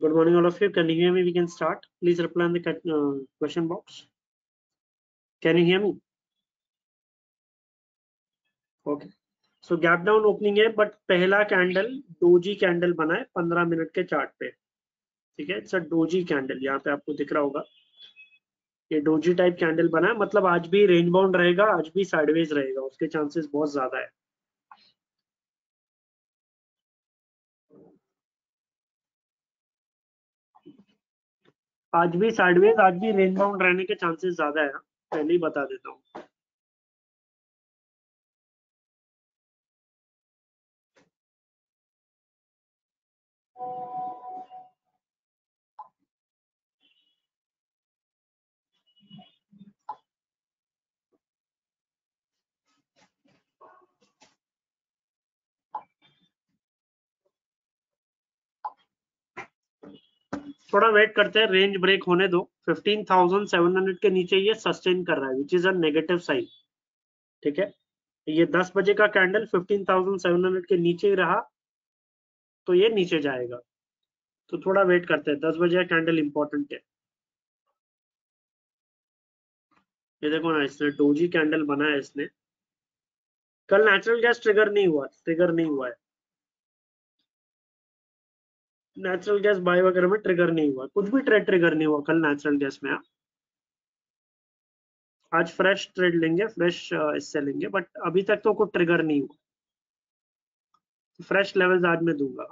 Good morning all of you. Can you hear me? We can start. Please reply in the uh, question box. Can you hear me? Okay. So gap down opening है but पहला candle doji candle बना है, पंद्रह minute के chart पे। ठीक है? It's a doji candle यहाँ पे आपको दिख रहा होगा। ये डोजी टाइप कैंडल बना है। मतलब आज भी रेंज बाउंड रहेगा, आज भी साइडवेज रहेगा। उसके चांसेस बहुत ज़्यादा है। आज भी साइडवेज आज भी रेंज बाउंड रहने के चांसेस ज़्यादा है। पहले ही बता देता हूँ। थोड़ा वेट करते हैं रेंज ब्रेक होने दो। 15,700 के नीचे ये सस्टेन कर रहा है which is a negative sign ठीक है? ये 10 बजे का कैंडल 15,700 के नीचे ही रहा तो ये नीचे जाएगा। तो थोड़ा वेट करते हैं 10 बजे का कैंडल इंपॉर्टेंट है। ये देखो ना इसने डोजी कैंडल बना है इसने। कल नेचुरल गैस ट्रिगर नहीं हुआ ट्रिगर नहीं हुआ है। नेचुरल गैस बाय वगैरह में ट्रिगर नहीं हुआ। कुछ भी ट्रेड ट्रिगर नहीं हुआ कल नेचुरल गैस में आज फ्रेश ट्रेड लेंगे फ्रेश इससे लेंगे बट अभी तक तो कुछ ट्रिगर नहीं हुआ। फ्रेश लेवल्स आज मैं दूँगा।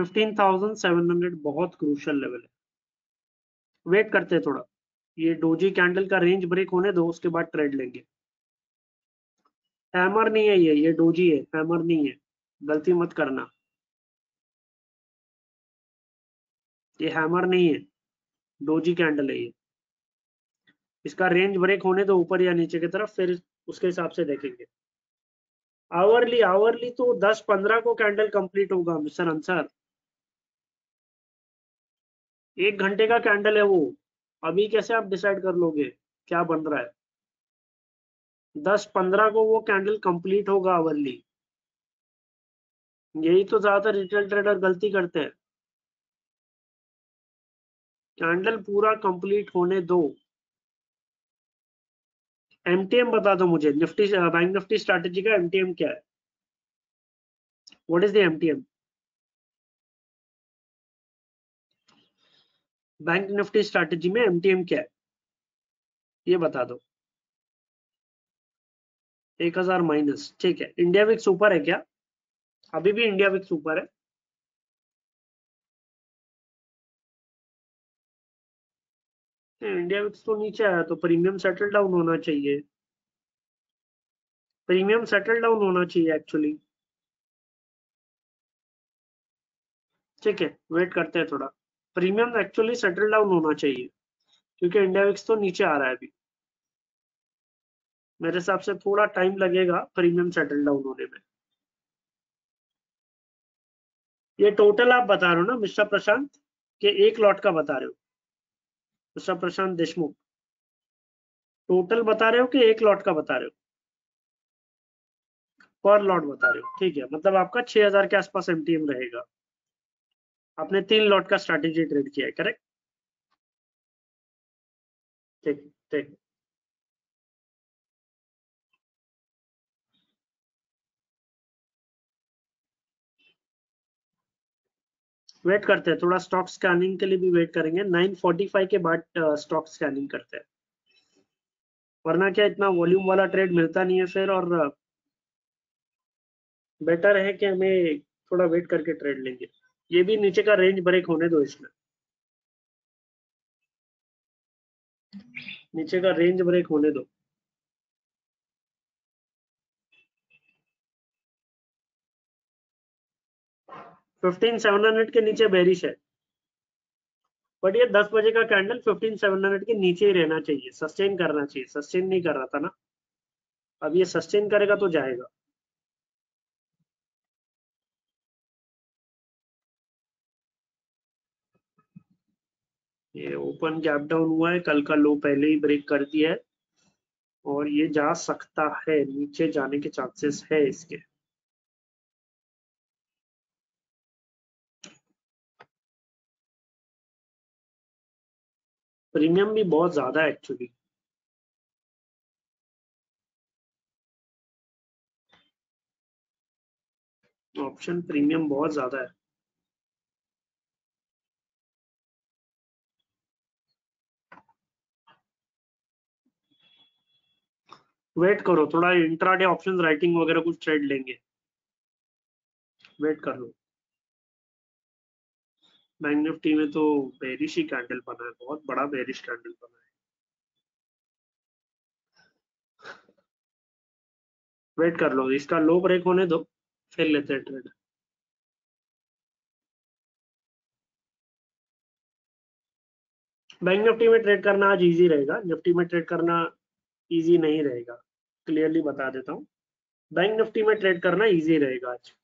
फिफ्टीन थाउज़ेंड सेवन हंड्रेड बहुत क्रूशल लेवल है। वेट करते हैं थोड़ा। ये डोजी कैंडल का रेंज ब्रेक होने दो, उसके बाद ट्रेड लेंगे। हैमर नहीं है ये ये डोजी है। हैमर नहीं है। गलती मत करना। ये हैमर नहीं है। डोजी कैंडल है ये। इसका रेंज ब्रेक होने दो ऊपर या नीचे की तरफ़, फिर उसके हिसाब से देखेंगे। आवरली आवरली तो 10-15 को कैंडल कंप्लीट होगा, मिस्टर अंसर। एक घंटे का कैंडल है वो। अभी कैसे आप डिसाइड कर लोगे क्या बन रहा है? दस पंद्रह को वो कैंडल कंप्लीट होगा आवरली यही तो ज़्यादातर रिटेल ट्रेडर गलती करते हैं। कैंडल पूरा कंप्लीट होने दो। एमटीएम बता दो मुझे। निफ्टी बैंक निफ्टी स्ट्रैटेजी का एमटीएम क्या है? What is the MTM Bank Nifty strategy में एमटीएम क्या है? ये बता दो। एक हज़ार माइनस ठीक है। इंडिया विक्स ऊपर है क्या? अभी भी इंडिया विक्स ऊपर है। इंडिया विक्स तो नीचे आया तो प्रीमियम सेटल डाउन होना चाहिए। प्रीमियम सेटल डाउन होना चाहिए एक्चुअली ठीक है वेट करते हैं थोड़ा। प्रीमियम एक्चुअली सेटल डाउन होना चाहिए, क्योंकि इंडिया विक्स तो नीचे आ रहा है अभी। मेरे हिसाब से थोड़ा टाइम लगेगा प्रीमियम सेटल डाउन होने में। ये टोटल आप बता रहे हो ना, मिस्टर प्रशांत, के एक लॉट का बता रहे हो? मिस्टर प्रशांत देशमुख टोटल बता रहे हो कि एक लॉट का बता रहे हो? पर लॉट बता रहे हो, ठीक है मतलब आपका 6000 के आसपास एमटीएम रहेगा। आपने तीन लॉट का स्ट्रैटेजी ट्रेड किया है करेक्ट ठीक ठीक। वेट करते हैं, थोड़ा स्टॉक स्कैनिंग के लिए भी वेट करेंगे। 945 के बाद स्टॉक स्कैनिंग करते हैं। वरना क्या इतना वॉल्यूम वाला ट्रेड मिलता नहीं है फिर और बेटर है कि हमें थोड़ा वेट करके ट्रेड लेंगे। ये भी नीचे का रेंज ब्रेक होने दो इसमें। नीचे का रेंज ब्रेक होने दो। फिफ्टीन सेवन हंड्रेड के नीचे बेरिश है। बट ये 10 बजे का कैंडल 15700 के नीचे ही रहना चाहिए। सस्टेन करना चाहिए। सस्टेन नहीं कर रहा था ना। अब ये सस्टेन करेगा तो जाएगा। ये ओपन गैप डाउन हुआ है। कल का लो पहले ही ब्रेक कर दिया है। और ये जा सकता है। नीचे जाने के चांसेस है इसके। प्रीमियम भी बहुत ज़्यादा है एक्चुअली ऑप्शन प्रीमियम बहुत ज़्यादा है। वेट करो, थोड़ा इंट्राडे ऑप्शन राइटिंग वगैरह कुछ ट्रेड लेंगे। वेट कर लो। बैंक निफ्टी में तो बेरिश ही कैंडल बना है, बहुत बड़ा बेरिश कैंडल बना है। वेट कर लो, इसका लो ब्रेक होने दो, फिर लेते हैं ट्रेड बैंक निफ्टी में ट्रेड करना आज इजी रहेगा निफ्टी में ट्रेड करना इजी नहीं रहेगा। क्लियरली बता देता हूँ। बैंक निफ्टी में ट्रेड करना इजी रहेगा आज।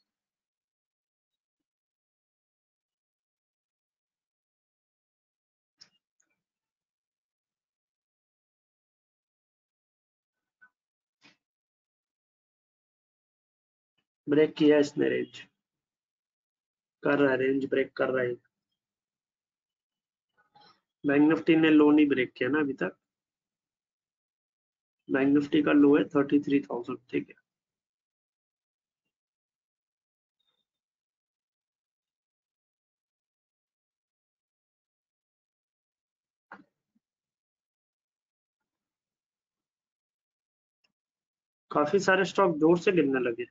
ब्रेक किया इसने रेंज कर रहा है रेंज ब्रेक कर रहा है। बैंक निफ्टी ने लो नहीं ब्रेक किया ना अभी तक। बैंक निफ्टी का लो है थर्टी थ्री थाउज़ेंड ठीक है। काफ़ी सारे स्टॉक ज़ोर से गिरने लगे।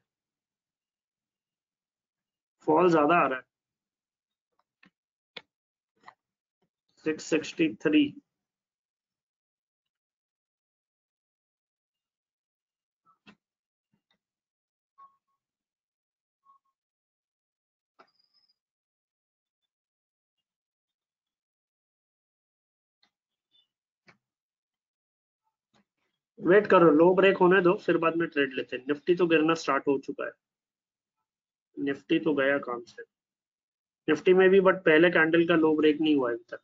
फॉल ज़्यादा आ रहा है। 663 वेट करो लो ब्रेक होने दो, फिर बाद में ट्रेड लेते हैं। निफ्टी तो गिरना स्टार्ट हो चुका है। निफ्टी तो गया काम से। निफ्टी में भी बट पहले कैंडल का लो ब्रेक नहीं हुआ अभी तक।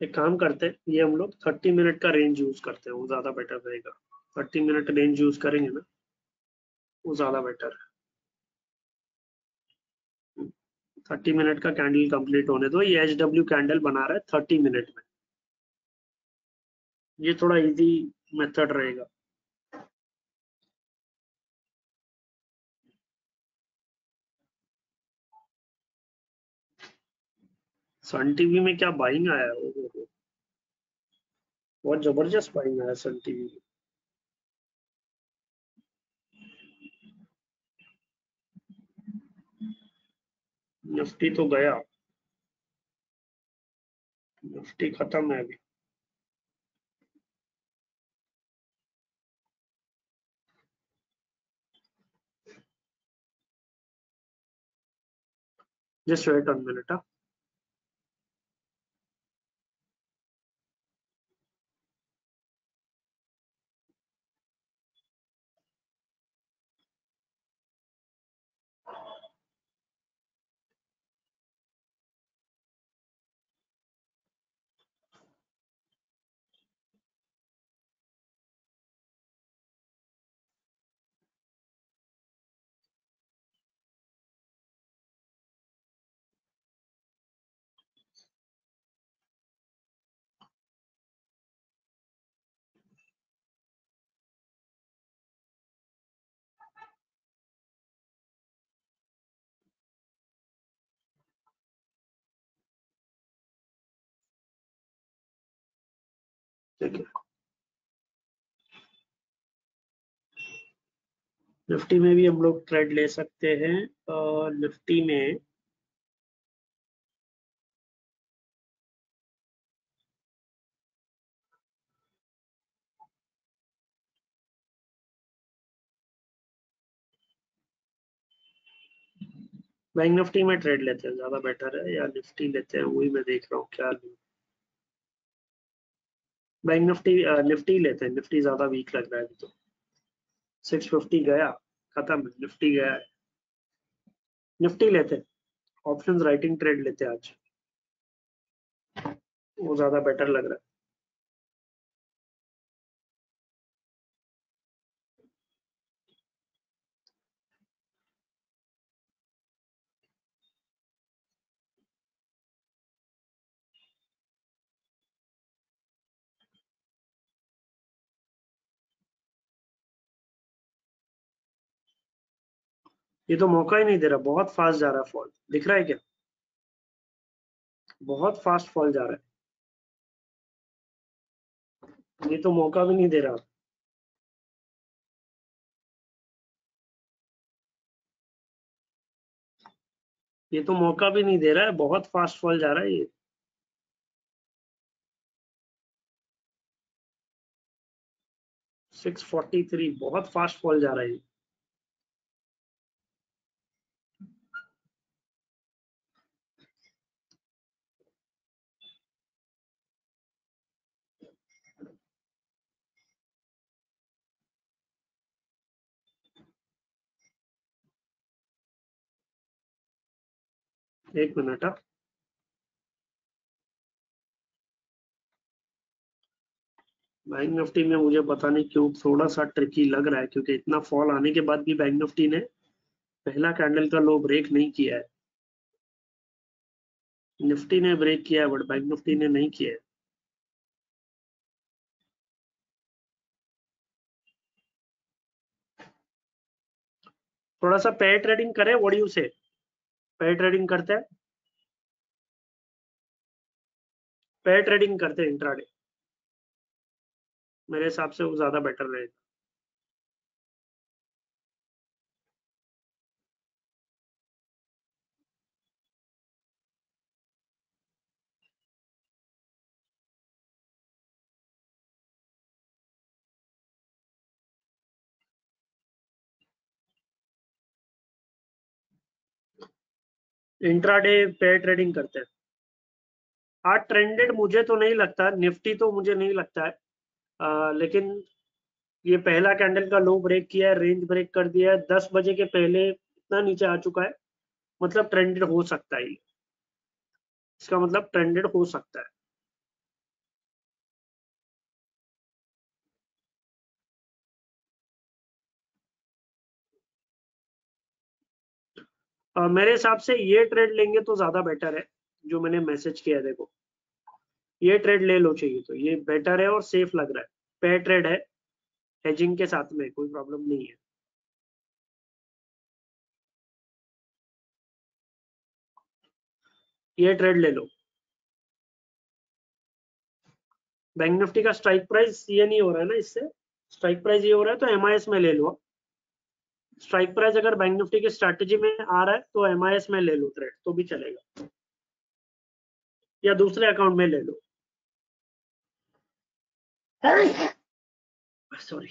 एक काम करते हैं, ये हम लोग थर्टी मिनट का रेंज यूज़ करते हैं, वो ज़्यादा बेटर रहेगा। थर्टी मिनट रेंज यूज़ करेंगे ना, वो ज़्यादा बेटर है। थर्टी मिनट का कैंडल कंप्लीट होने दो, ये एच डब्ल्यू कैंडल बना रहा है थर्टी मिनट में। ये थोड़ा इजी मेथड रहेगा। सन टीवी में क्या बाइंग आया है? बहुत ज़बरदस्त बाइंग आया सन टीवी में। निफ्टी तो गया। निफ्टी खत्म है अभी। Just wait a minute huh? है निफ्टी में भी हम लोग ट्रेड ले सकते हैं, और निफ्टी में बैंक निफ्टी में ट्रेड लेते हैं, ज़्यादा बेटर है, या निफ्टी लेते हैं, वही मैं देख रहा हूँ, क्या लूँ बैंक निफ्टी निफ्टी लेते हैं। निफ्टी ज़्यादा वीक लग रहा है तो। सिक्स फिफ्टी गया, खत्म। निफ्टी गया है। निफ्टी लेते ऑप्शंस राइटिंग ट्रेड लेते हैं आज। वो ज़्यादा बेटर लग रहा है। ये तो मौका ही नहीं दे रहा, बहुत फास्ट जा रहा है फॉल दिख रहा है क्या? बहुत फास्ट फॉल जा रहा है। ये तो मौका भी नहीं दे रहा। ये तो मौका भी नहीं दे रहा है, बहुत फास्ट फॉल जा रहा है ये। सिक्स फोर्टी थ्री बहुत फास्ट फॉल जा रहा है एक मिनट हाँ। बैंक निफ्टी में मुझे पता नहीं क्यों थोड़ा सा ट्रिकी लग रहा है, क्योंकि इतना फॉल आने के बाद भी बैंक निफ्टी ने पहला कैंडल का लो ब्रेक नहीं किया है। निफ्टी ने ब्रेक किया है बट बैंक निफ्टी ने नहीं किया है। थोड़ा सा पेयर ट्रेडिंग करें व्हाट यू से पेयर ट्रेडिंग करते हैं। पेयर ट्रेडिंग करते हैं इंट्राडे मेरे हिसाब से वो ज़्यादा बेटर रहेगा। इंट्राडे पेयर ट्रेडिंग करते हैं। आज ट्रेंडेड मुझे तो नहीं लगता निफ्टी तो मुझे नहीं लगता है। आ, लेकिन ये पहला कैंडल का लो ब्रेक किया है रेंज ब्रेक कर दिया है। दस बजे के पहले इतना नीचे आ चुका है। मतलब ट्रेंडेड हो सकता है इसका मतलब ट्रेंडेड हो सकता है। मेरे हिसाब से ये ट्रेड लेंगे तो ज़्यादा बेटर है, जो मैंने मैसेज किया है, देखो। ये ट्रेड ले लो चाहिए तो ये बेटर है और सेफ़ लग रहा है। पे ट्रेड है हेजिंग के साथ में कोई प्रॉब्लम नहीं है। ये ट्रेड ले लो। बैंक निफ्टी का स्ट्राइक प्राइस ये नहीं हो रहा है ना इससे? स्ट्राइक प्राइस ये हो रहा है तो एमआईएस में ले लो। स्ट्राइक प्राइस अगर बैंक निफ्टी की स्ट्रैटेजी में आ रहा है तो एमआईएस में ले लो ट्रेड तो भी चलेगा। या दूसरे अकाउंट में ले लो। सॉरी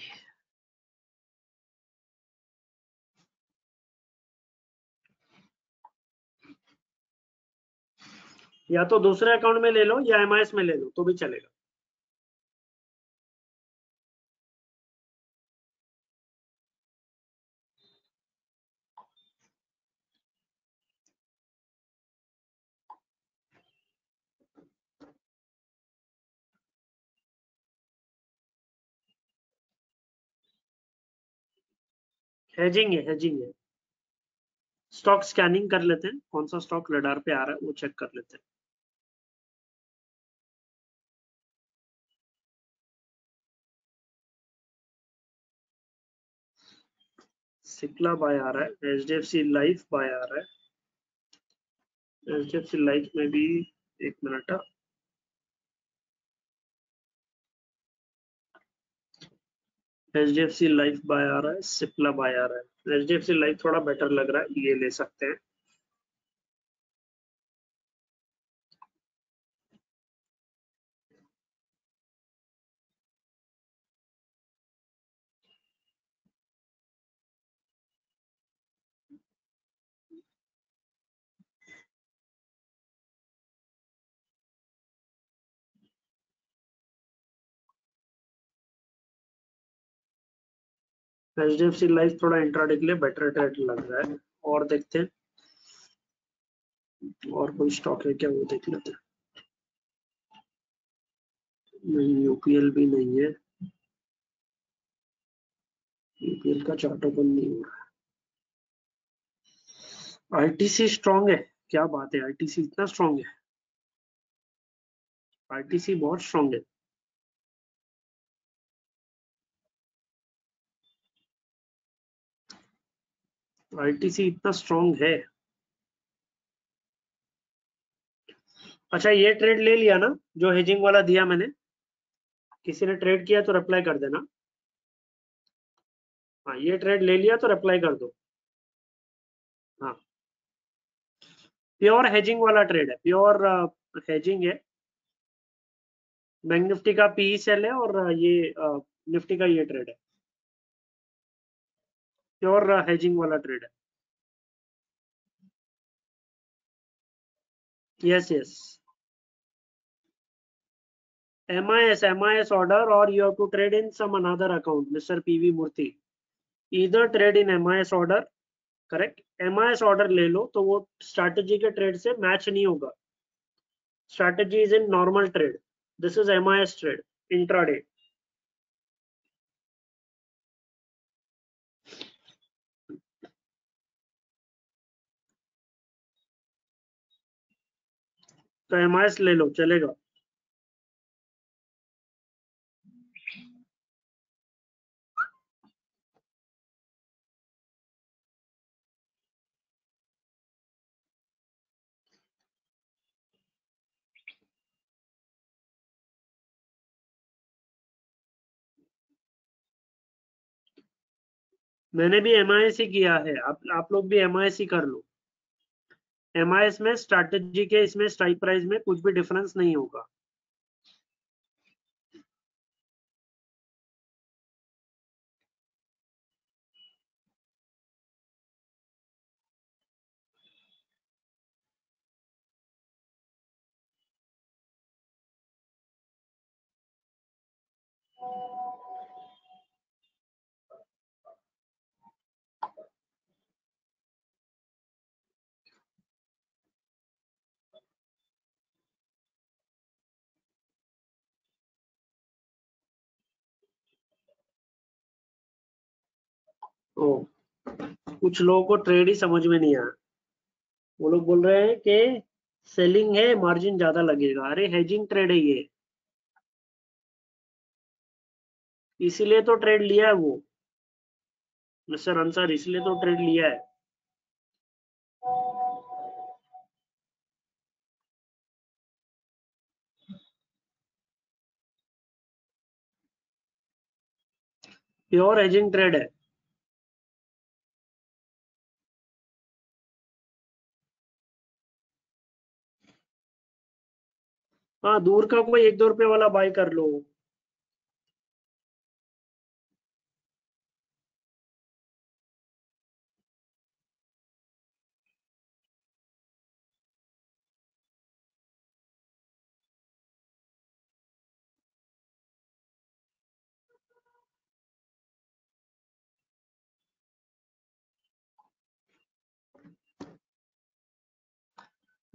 या तो दूसरे अकाउंट में ले लो या एमआईएस में ले लो तो भी चलेगा। हेजिंग है हेजिंग है। स्टॉक स्कैनिंग कर लेते हैं। कौन सा स्टॉक रडार पे आ रहा है, वो चेक कर लेते हैं। सिप्ला बाय आ रहा है। H D F C Life buy आ रहा है। H D F C Life में भी एक minute H D F C Life buy आ रहा है सिप्ला बाय आ रहा है H D F C Life थोड़ा बेटर लग रहा है, ये ले सकते हैं। H D F C Life थोड़ा इंट्राडे के लिए बेटर ट्रेड लग रहा है। और देखते हैं। और कोई स्टॉक है क्या, वो देख लेते हैं। नहीं यूपीएल भी नहीं है। यूपीएल का चार्ट ओपन नहीं हो रहा है। आईटीसी स्ट्रांग है। क्या बात है आईटीसी इतना स्ट्रांग है। आईटीसी बहुत स्ट्रांग है। आईटीसी इतना स्ट्रॉन्ग है। अच्छा ये ट्रेड ले लिया ना जो हेजिंग वाला दिया मैंने। किसी ने ट्रेड किया तो रिप्लाई कर देना। हाँ ये ट्रेड ले लिया तो रिप्लाई कर दो। हाँ। प्योर हेजिंग वाला ट्रेड है। प्योर हेजिंग uh, है। बैंक निफ्टी का पी सेल है और uh, ये निफ्टी uh, का ये ट्रेड है। प्योर हेजिंग वाला ट्रेड है। Yes yes M I S M I S order और you to trade in some another account mister P V Murthy इधर trade in M I S order correct M I S order ले लो तो वो strategy के trade से match नहीं होगा। Strategy is in normal trade this is M I S trade intraday तो एम ले लो, चलेगा। मैंने भी एम किया है। आप आप लोग भी एम कर लो। एमआईएस में स्ट्रैटेजी के इसमें स्ट्राइक प्राइस में कुछ भी डिफरेंस नहीं होगा। ओ, कुछ लोगों को ट्रेड ही समझ में नहीं आया। वो लोग बोल रहे हैं कि सेलिंग है मार्जिन ज़्यादा लगेगा। अरे हेजिंग ट्रेड है ये। इसीलिए तो ट्रेड लिया है वो। मिस्टर अंसर इसलिए तो ट्रेड लिया है। प्योर हेजिंग ट्रेड है। हाँ दूर का कोई एक दो रुपए वाला बाय कर लो।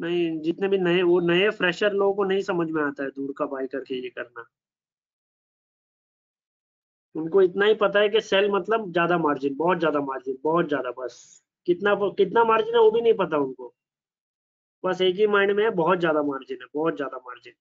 नहीं, जितने भी नए, वो नए फ्रेशर लोगों को नहीं समझ में आता है, दूर का बाय करके ये करना। उनको इतना ही पता है कि सेल मतलब ज़्यादा मार्जिन बहुत ज़्यादा मार्जिन बहुत ज़्यादा, बस। कितना कितना मार्जिन है वो भी नहीं पता उनको। बस एक ही माइंड में है, बहुत ज़्यादा मार्जिन है, बहुत ज़्यादा मार्जिन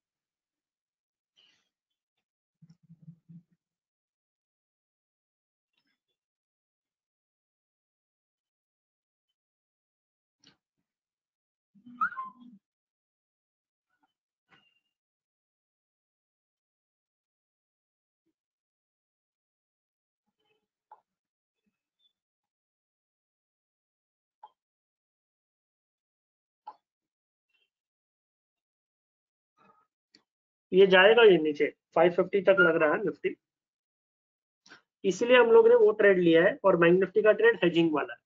ये जाएगा ये नीचे। 550 तक लग रहा है निफ्टी इसलिए हम लोग ने वो ट्रेड लिया है और बैंक निफ्टी का ट्रेड हेजिंग वाला है।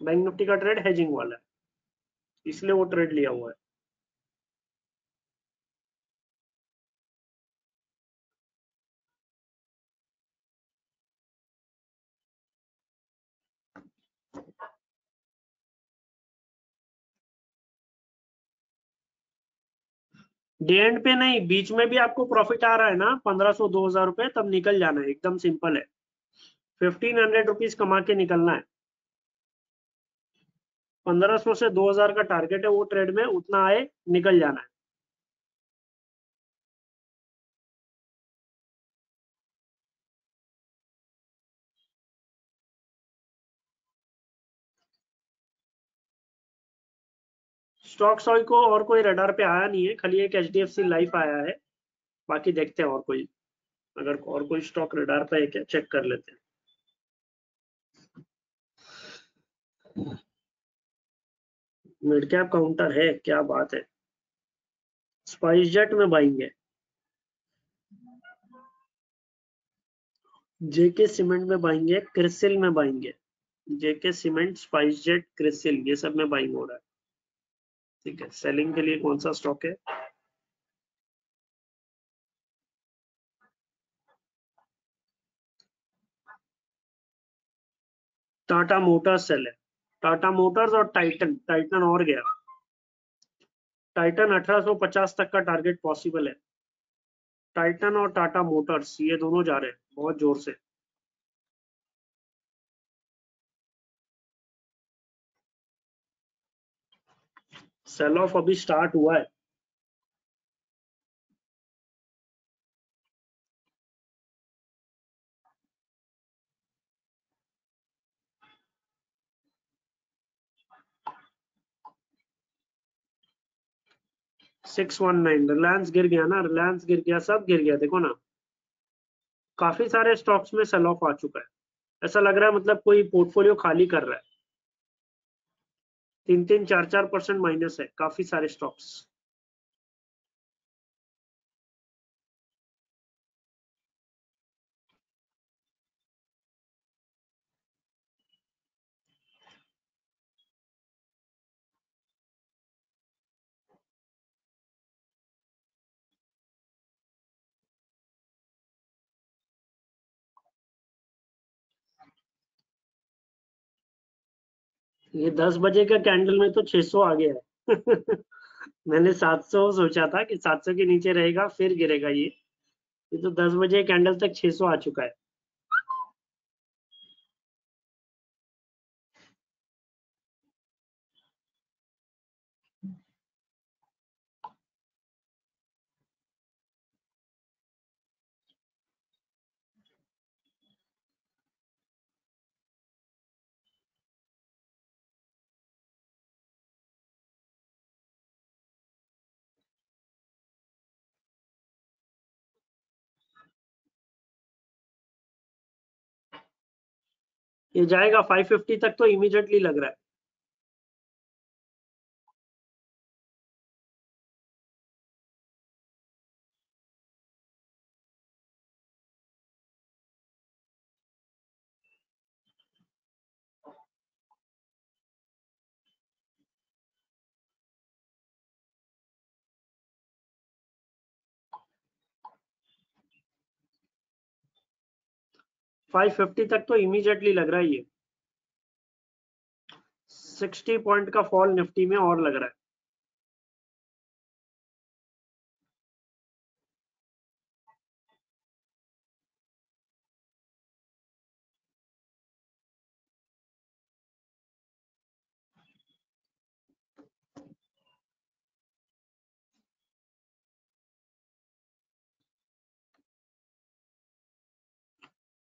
बैंक निफ्टी का ट्रेड हेजिंग वाला है। इसलिए वो ट्रेड लिया हुआ है। डे एंड पे नहीं, बीच में भी आपको प्रॉफिट आ रहा है ना, पंद्रह सौ, दो हज़ार रुपए, तब निकल जाना है, एकदम सिंपल है। फिफ्टीन हंड्रेड रुपीज़ कमा के निकलना है। पंद्रह सौ से दो हज़ार का टारगेट है, वो ट्रेड में उतना आए, निकल जाना है। स्टॉक सॉई को और कोई रडार पे आया नहीं है, खाली एक H D F C Life आया है। बाकी देखते हैं और कोई, अगर और कोई स्टॉक रडार पे क्या चेक कर लेते हैं। मिड कैप काउंटर है, क्या बात है। स्पाइस जेट में बाइंग है जेके सीमेंट में बाइंग है क्रिसिल में बाइंग है J K cement SpiceJet Crisil ये सब में बाइंग हो रहा है। ठीक है। सेलिंग के लिए कौन सा स्टॉक है? टाटा मोटर्स सेल है। टाटा मोटर्स और टाइटन टाइटन और गया। टाइटन 1850 तक का टारगेट पॉसिबल है। टाइटन और टाटा मोटर्स ये दोनों जा रहे हैं, बहुत ज़ोर से। सेल ऑफ़ अभी स्टार्ट हुआ है। सिक्स वन नाइन रिलायंस गिर गया ना रिलायंस गिर गया, सब गिर गया, देखो ना। काफ़ी सारे स्टॉक्स में सेल ऑफ़ आ चुका है। ऐसा लग रहा है मतलब कोई पोर्टफोलियो खाली कर रहा है। तीन तीन चार चार परसेंट माइनस है काफ़ी सारे स्टॉक्स ये दस बजे का कैंडल में तो 600 आ गया है। मैंने 700 सोचा था कि 700 के नीचे रहेगा, फिर गिरेगा ये। ये तो 10 बजे कैंडल तक 600 आ चुका है। ये जाएगा 550 तक तो इमीडिएटली लग रहा है। फाइव फिफ्टी तक तो इमीजिएटली लग रहा है ये। सिक्सटी पॉइंट का फॉल निफ्टी में और लग रहा है।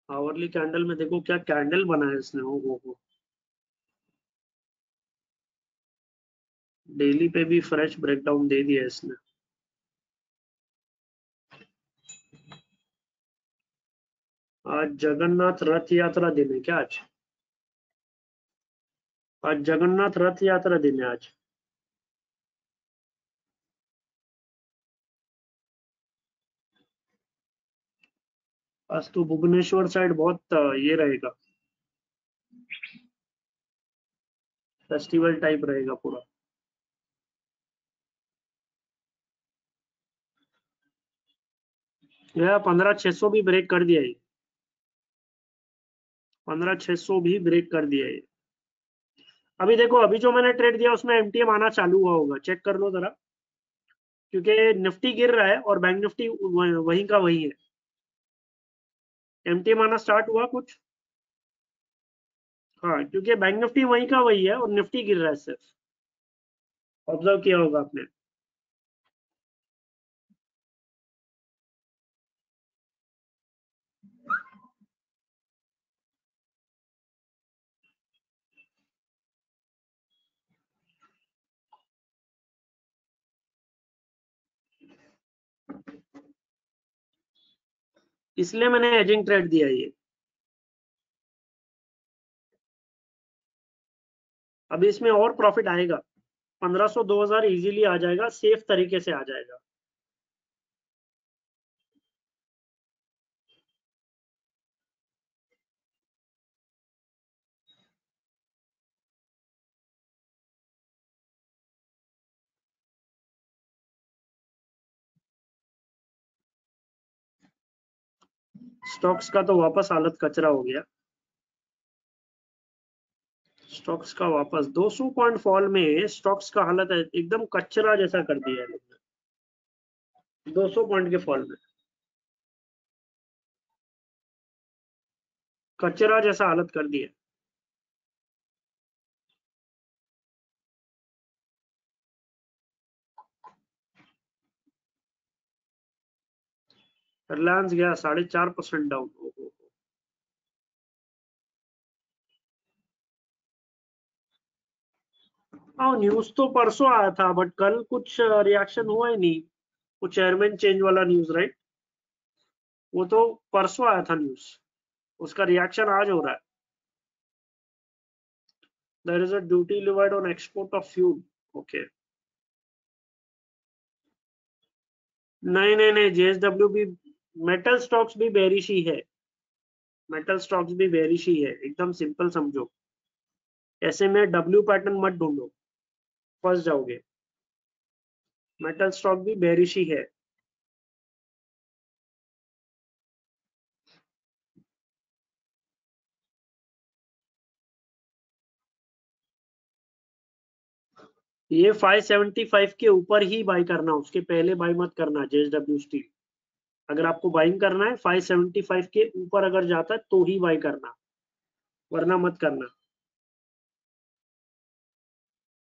आवरली कैंडल में देखो क्या कैंडल बना है इसने ओ हो डेली पे भी फ्रेश ब्रेकडाउन दे दिया इसने। आज जगन्नाथ रथ यात्रा दिन है क्या आज? आज जगन्नाथ रथ यात्रा दिन है आज। आज तो भुवनेश्वर साइड बहुत ये रहेगा। फेस्टिवल टाइप रहेगा पूरा। पंद्रह छह सौ भी ब्रेक कर दिया ये। पंद्रह छह सौ भी ब्रेक कर दिया ये। अभी देखो, अभी जो मैंने ट्रेड दिया उसमें एमटीएम आना चालू हुआ होगा। चेक कर लो जरा। क्योंकि निफ्टी गिर रहा है और बैंक निफ्टी वहीं का वही है। एमटीएम माना स्टार्ट हुआ कुछ? हाँ क्योंकि बैंक निफ्टी वही का वही है और निफ्टी गिर रहा है सिर्फ़। ऑब्ज़र्व किया होगा आपने। इसलिए मैंने एजिंग ट्रेड दिया ये। अभी इसमें और प्रॉफिट आएगा। 1500 2000 इजीली आ जाएगा सेफ़ तरीके से आ जाएगा। स्टॉक्स का तो वापस हालत कचरा हो गया। स्टॉक्स का वापस 200 पॉइंट फॉल में स्टॉक्स का हालत एकदम कचरा जैसा कर दिया है 200 पॉइंट के फॉल में। कचरा जैसा हालत कर दिया। रिलायंस गया, साढ़े चार परसेंट डाउन हाँ न्यूज़ तो परसों आया था बट कल कुछ रिएक्शन हुआ ही नहीं। वो चेयरमैन चेंज वाला न्यूज़ राइट वो तो परसों आया था न्यूज़ उसका रिएक्शन आज हो रहा है। There is a duty levied on export of fuel okay नहीं नहीं नहीं जेएसडब्ल्यू भी मेटल स्टॉक्स भी बेरिश ही है। मेटल स्टॉक्स भी बेरिश ही है। एकदम सिंपल समझो। ऐसे में डब्ल्यू पैटर्न मत ढूंढो। फंस जाओगे। मेटल स्टॉक भी बेरिश ही है। ये 575 के ऊपर ही बाई करना, उसके पहले बाई मत करना जेएसडब्ल्यू स्टील अगर आपको बाइंग करना है 575 के ऊपर अगर जाता है तो ही बाई करना। वरना मत करना।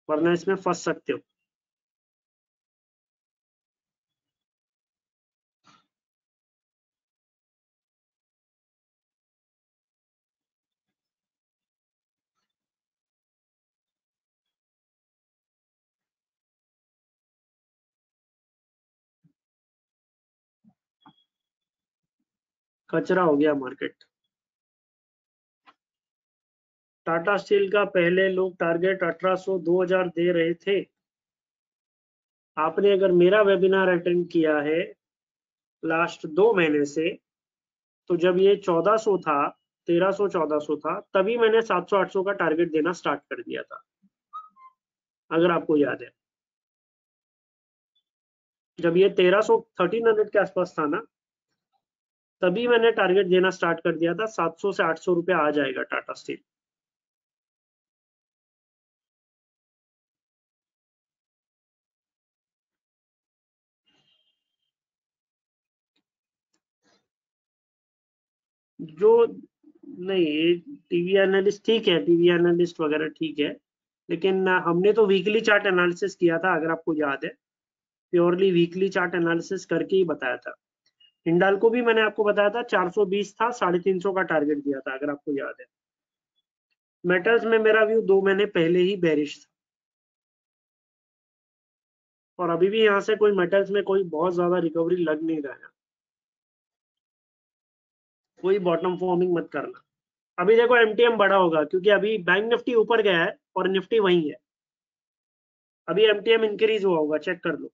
वरना इसमें फंस सकते हो। कचरा हो गया मार्केट टाटा स्टील का पहले लोग टारगेट 1800 2000 दे रहे थे। आपने अगर मेरा वेबिनार अटेंड किया है लास्ट दो महीने से तो जब ये 1400 था 1300 1400 था, तभी मैंने 700 800 का टारगेट देना स्टार्ट कर दिया था। अगर आपको याद है। जब ये 1300 1300 के आसपास था ना तभी मैंने टारगेट देना स्टार्ट कर दिया था 700 से 800 रुपया आ जाएगा टाटा स्टील जो, नहीं टीवी एनालिस्ट ठीक है टीवी एनालिस्ट वगैरह ठीक है, लेकिन हमने तो वीकली चार्ट एनालिसिस किया था, अगर आपको याद है प्योरली वीकली चार्ट एनालिसिस करके ही बताया था। हिंडाल को भी मैंने आपको बताया था 420 था, साढ़े तीन सौ का टारगेट दिया था, अगर आपको याद है। मेटल्स में मेरा व्यू दो महीने पहले ही बेरिश था। और अभी भी यहाँ से कोई मेटल्स में कोई बहुत ज़्यादा रिकवरी लग नहीं रहा है। कोई बॉटम फॉर्मिंग मत करना। अभी देखो एमटीएम बड़ा होगा, क्योंकि अभी बैंक निफ्टी ऊपर गया है और निफ्टी वही है। अभी एमटीएम इंक्रीज हुआ होगा चेक कर लो।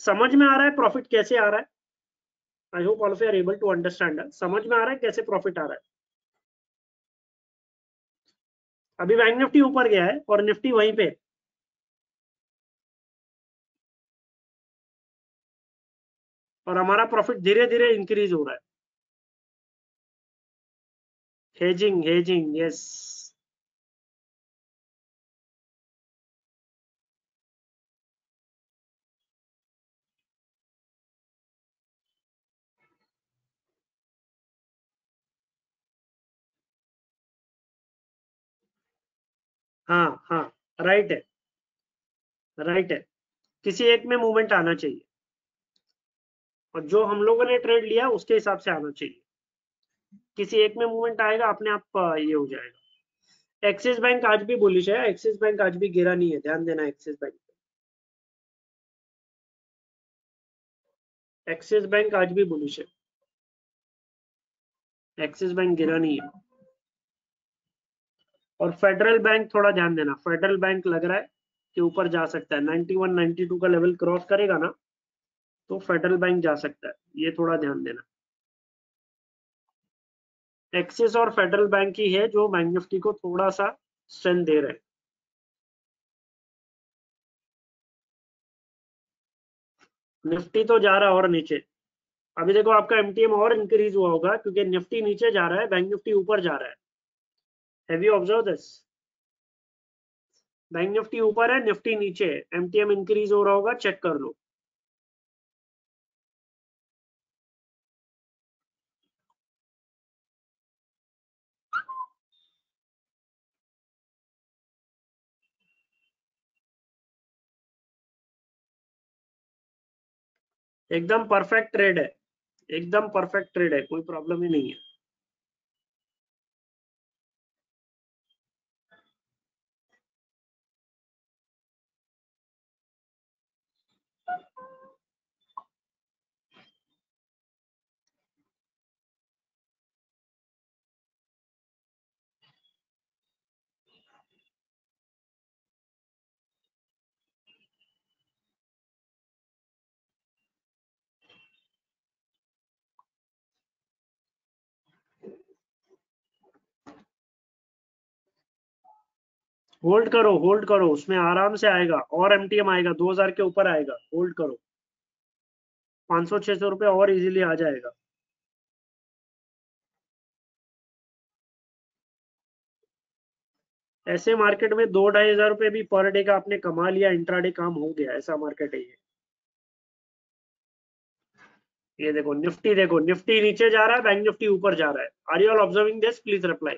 समझ में आ रहा है प्रॉफिट कैसे आ रहा है? I hope all of are able to understand समझ में आ रहा है कैसे प्रॉफिट आ रहा है? अभी बैंक निफ्टी ऊपर गया है और निफ्टी वहीं पे और हमारा प्रॉफिट धीरे धीरे इंक्रीज हो रहा है। हेजिंग हेजिंग यस हाँ हाँ राइट है। राइट है। किसी एक में मूवमेंट आना चाहिए। और जो हम लोगों ने ट्रेड लिया, उसके हिसाब से आना चाहिए। किसी एक में मूवमेंट आएगा, अपने आप ये हो जाएगा। एक्सिस बैंक आज भी बुलिश है। एक्सिस बैंक आज भी गिरा नहीं है। ध्यान देना एक्सिस बैंक एक्सिस बैंक आज भी बुलिश है। एक्सिस बैंक गिरा नहीं है। और फेडरल बैंक थोड़ा ध्यान देना। फेडरल बैंक लग रहा है कि ऊपर जा सकता है। 91 92 का लेवल क्रॉस करेगा ना तो फेडरल बैंक जा सकता है। ये थोड़ा ध्यान देना। एक्सिस और फेडरल बैंक ही है जो बैंक निफ्टी को थोड़ा सा स्ट्रेंथ दे रहे निफ्टी तो जा रहा है और नीचे। अभी देखो आपका एमटीएम और इंक्रीज हुआ होगा, क्योंकि निफ्टी नीचे जा रहा है बैंक निफ्टी ऊपर जा रहा है। Have you observe this Bank Nifty ऊपर है निफ्टी नीचे है। एमटीएम इंक्रीज हो रहा होगा चेक कर लो। एकदम परफेक्ट ट्रेड है। एकदम परफेक्ट ट्रेड है, कोई प्रॉब्लम ही नहीं है। होल्ड करो होल्ड करो, उसमें आराम से आएगा, और एमटीएम आएगा 2000 के ऊपर आएगा होल्ड करो। 500 600 रुपए और इजीली आ जाएगा। ऐसे मार्केट में दो ढाई हज़ार रुपए भी पर डे का आपने कमा लिया इंट्राडे काम हो गया, ऐसा मार्केट है ये। ये देखो, निफ्टी देखो, निफ्टी नीचे जा रहा है बैंक निफ्टी ऊपर जा रहा है। Are you all observing this please reply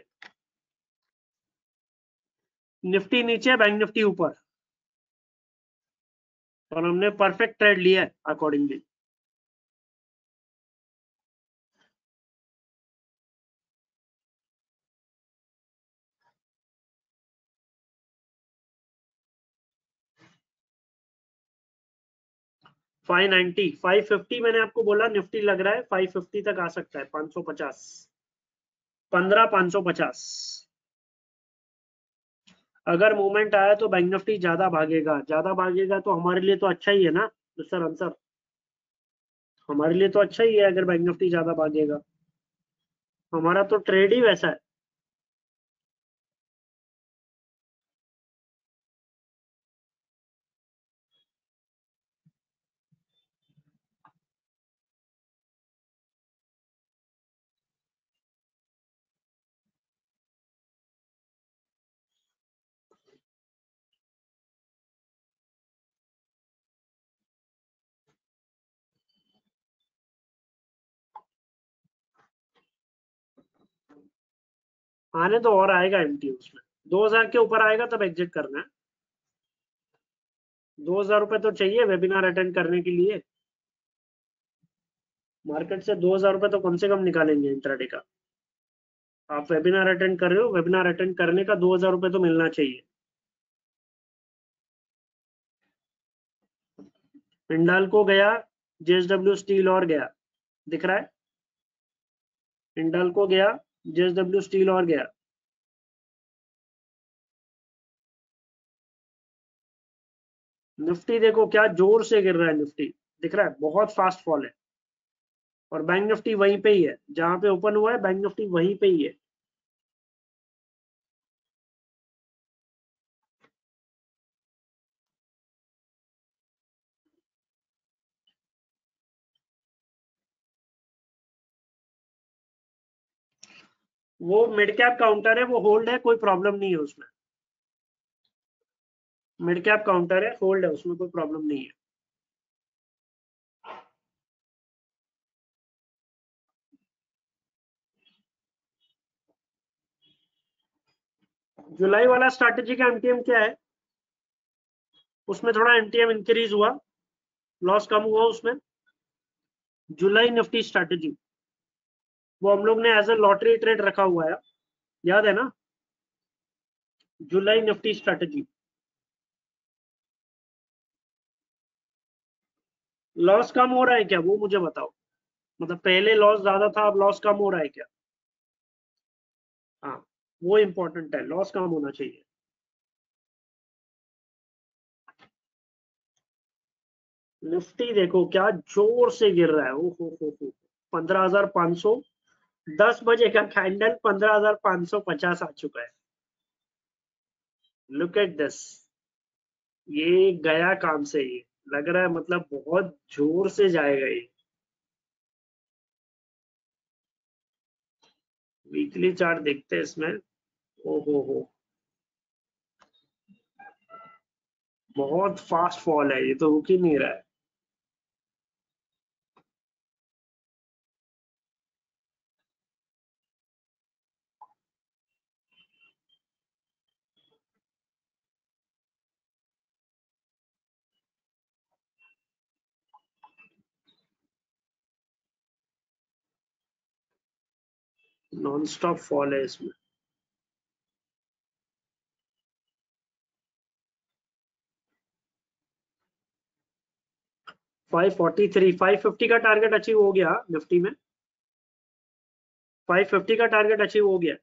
Nifty नीचे, बैंक निफ्टी ऊपर। और हमने परफेक्ट ट्रेड लिया है accordingly five ninety five fifty मैंने आपको बोला, निफ्टी लग रहा है फाइव फिफ्टी तक आ सकता है, पाँच सौ पचास। पंद्रह, पाँच सौ पचास। अगर मूवमेंट आया तो बैंक निफ्टी ज़्यादा भागेगा। ज़्यादा भागेगा तो हमारे लिए तो अच्छा ही है ना सर आंसर हमारे लिए तो अच्छा ही है अगर बैंक निफ्टी ज़्यादा भागेगा। हमारा तो ट्रेड ही वैसा है। आने तो और आएगा एमटी उसमें। 2000 के ऊपर आएगा तब एग्जिट करना है। दो हज़ार रुपए तो चाहिए वेबिनार अटेंड करने के लिए। मार्केट से दो हज़ार रुपए तो कम से कम निकालेंगे इंट्राडे का। आप वेबिनार अटेंड कर रहे हो वेबिनार अटेंड करने का दो हज़ार रुपए तो मिलना चाहिए। इंडाल को गया जेएसडब्ल्यू स्टील और गया। दिख रहा है? इंडाल को जेएसडब्ल्यू स्टील और गया। निफ्टी देखो क्या ज़ोर से गिर रहा है निफ्टी। दिख रहा है, बहुत फास्ट फॉल है। और बैंक निफ्टी वहीं पे ही है, जहाँ पे ओपन हुआ है बैंक निफ्टी वहीं पे ही है। वो मिड कैप काउंटर है, वो होल्ड है, कोई प्रॉब्लम नहीं है उसमें। मिड कैप काउंटर है होल्ड है, उसमें कोई प्रॉब्लम नहीं है। जुलाई वाला स्ट्रैटेजी का एमटीएम क्या है? उसमें थोड़ा एमटीएम इंक्रीज हुआ लॉस कम हुआ उसमें। जुलाई निफ्टी स्ट्रैटेजी वो हम लोग ने एज ए लॉटरी ट्रेड रखा हुआ है। याद है ना? जुलाई निफ्टी स्ट्रैटेजी लॉस कम हो रहा है क्या? वो मुझे बताओ। मतलब पहले लॉस ज़्यादा था, अब लॉस कम हो रहा है क्या? हाँ वो इंपॉर्टेंट है। लॉस कम होना चाहिए। निफ्टी देखो क्या ज़ोर से गिर रहा है। ओहो हो हो। पंद्रह हज़ार पाँच सौ। दस बजे का कैंडल पंद्रह हज़ार पाँच सौ पचास आ चुका है। लुक एट दिस ये गया काम से ये लग रहा है मतलब बहुत ज़ोर से जाएगा ये। वीकली चार्ट देखते हैं इसमें। ओ हो। हो बहुत फास्ट फॉल है, ये तो रुक ही नहीं रहा है। नॉन स्टॉप फॉल है इसमें five forty three five fifty का टारगेट अचीव हो गया निफ्टी में। फाइव फिफ्टी का टारगेट अचीव हो गया।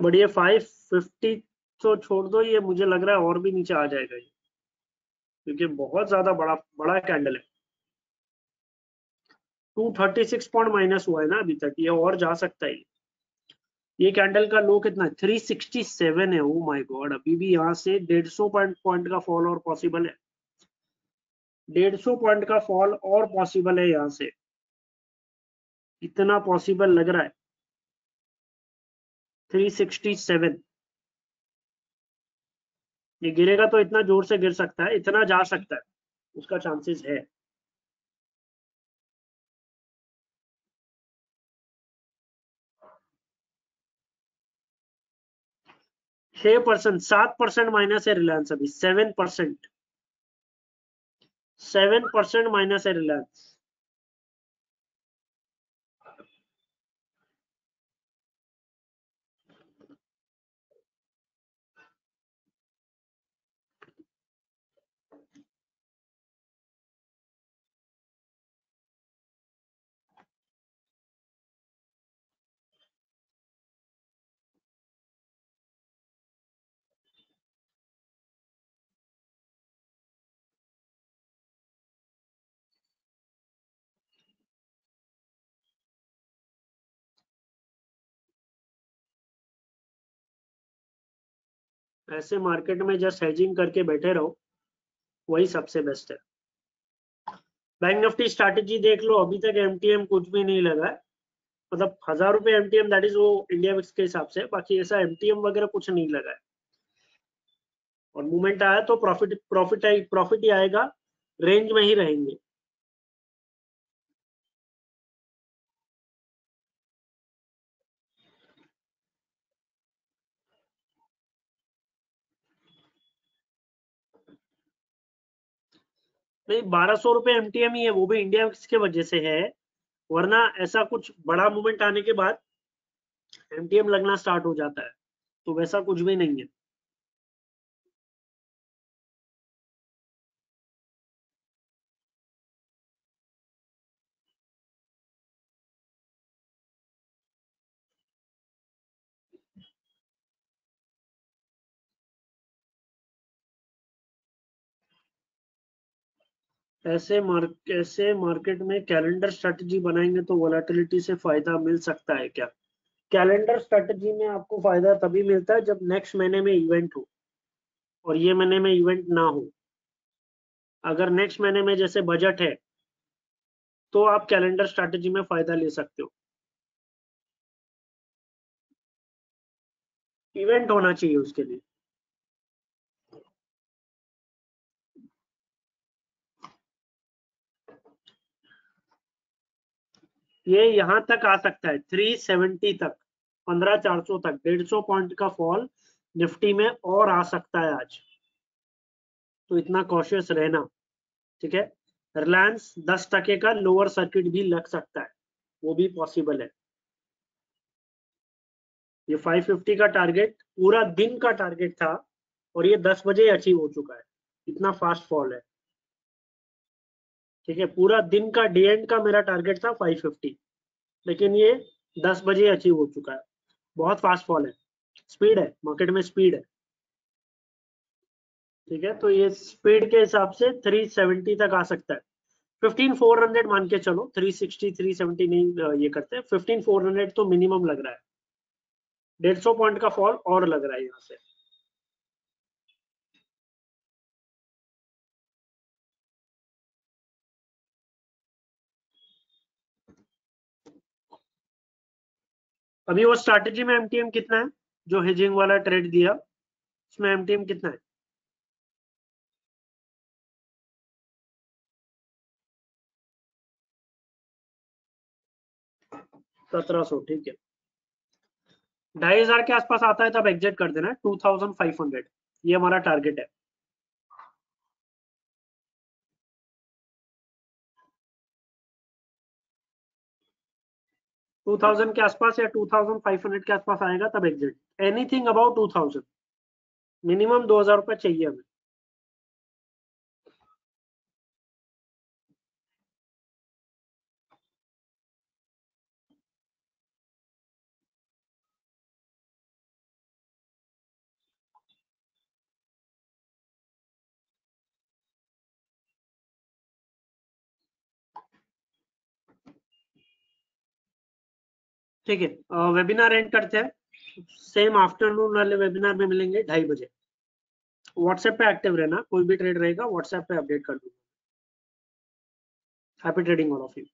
बट ये फाइव फिफ्टी तो छोड़ दो, ये मुझे लग रहा है और भी नीचे आ जाएगा ये। क्योंकि बहुत ज़्यादा बड़ा बड़ा कैंडल है। Two thirty six point minus हुआ है ना अभी तक, ये और जा सकता है। ये कैंडल का लो कितना है? थ्री सिक्सटी सेवन है ओ माय गॉड अभी भी यहाँ से डेढ़ सौ पॉइंट पॉइंट का फॉल और पॉसिबल है। डेढ़ सौ पॉइंट का फॉल और पॉसिबल है यहाँ से। इतना पॉसिबल लग रहा है। 367 ये गिरेगा तो इतना ज़ोर से गिर सकता है, इतना जा सकता है, उसका चांसेस है। छह परसेंट सात परसेंट माइनस है रिलायंस अभी seven percent seven percent minus है रिलायंस ऐसे मार्केट में जस्ट हेजिंग करके बैठे रहो, वही सबसे बेस्ट है। बैंक निफ्टी स्ट्रैटेजी देख लो, अभी तक एमटीएम कुछ भी नहीं लगा है। मतलब हज़ार रुपए एमटीएम दैट इज़ वो इंडिया मिक्स के हिसाब से, बाकी ऐसा एमटीएम वगैरह कुछ नहीं लगा है। और मूवमेंट आया तो प्रॉफिट प्रॉफिट प्रॉफिट ही आएगा रेंज में ही रहेंगे। नहीं बारह सौ रुपए एमटीएम ही है, वो भी इंडिया के वजह से है। वरना ऐसा कुछ बड़ा मूवमेंट आने के बाद एमटीएम लगना स्टार्ट हो जाता है। तो वैसा कुछ भी नहीं है। ऐसे मार्क ऐसे मार्केट में कैलेंडर स्ट्रेटजी बनाएँगे तो वोलेटिलिटी से फ़ायदा मिल सकता है क्या? कैलेंडर स्ट्रेटजी में आपको फ़ायदा तभी मिलता है जब नेक्स्ट महीने में इवेंट हो और ये महीने में इवेंट ना हो। अगर नेक्स्ट महीने में जैसे बजट है तो आप कैलेंडर स्ट्रेटजी में फ़ायदा ले सकते हो। इवेंट होना चाहिए उसके लिए। ये यहाँ तक आ सकता है 370 तक 15400 तक 150 पॉइंट का फॉल निफ्टी में और आ सकता है आज। तो इतना कॉशियस रहना, ठीक है? रिलायंस 10 टके का लोअर सर्किट भी लग सकता है, वो भी पॉसिबल है। ये 550 का टारगेट पूरा दिन का टारगेट था और ये 10 बजे अचीव हो चुका है, इतना फास्ट फॉल है। ठीक है, पूरा दिन का डी एंड का मेरा टारगेट था 550 लेकिन ये 10 बजे अचीव हो चुका है। बहुत फास्ट फॉल है। स्पीड है मार्केट में स्पीड है। ठीक है तो ये स्पीड के हिसाब से 370 तक आ सकता है। 15400 मान के चलो 360 370 नहीं ये करते 15400 तो मिनिमम लग रहा है। डेढ़ सौ पॉइंट का फॉल और लग रहा है यहाँ से। अभी वो स्ट्रैटेजी में एमटीएम कितना है? जो हेजिंग वाला ट्रेड दिया, उसमें एमटीएम कितना है? सत्रह सौ, ठीक है। ढाई हज़ार के आसपास आता है, तब एग्जिट कर देना टू थाउज़ेंड फाइव हंड्रेड ये हमारा टारगेट है। टू थाउज़ेंड के आसपास या टू थाउज़ेंड फाइव हंड्रेड के आसपास आएगा तब exit anything about two thousand minimum दो हज़ार रुपये चाहिए हमें। ठीक है वेबिनार एंड करते हैं। सेम आफ्टरनून वाले वेबिनार में मिलेंगे, ढाई बजे। व्हाट्सएप पे एक्टिव रहना, कोई भी ट्रेड रहेगा व्हाट्सएप पे अपडेट कर दूँगा। Happy trading all of you